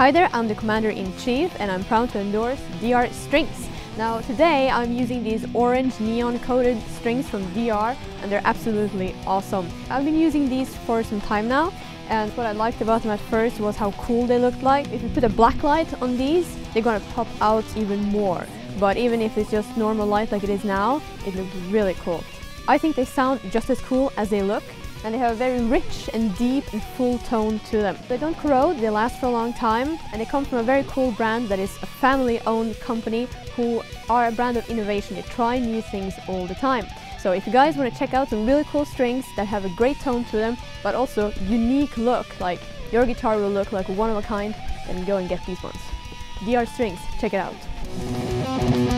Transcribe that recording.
Hi there, I'm the Commander-in-Chief and I'm proud to endorse DR Strings. Now today I'm using these orange neon coated strings from DR and they're absolutely awesome. I've been using these for some time now and what I liked about them at first was how cool they looked like. If you put a black light on these, they're gonna pop out even more. But even if it's just normal light like it is now, it looks really cool. I think they sound just as cool as they look and they have a very rich and deep and full tone to them. They don't corrode, they last for a long time and they come from a very cool brand that is a family owned company who are a brand of innovation. They try new things all the time. So if you guys want to check out some really cool strings that have a great tone to them but also unique look, like your guitar will look like one of a kind, then go and get these ones. DR Strings, check it out.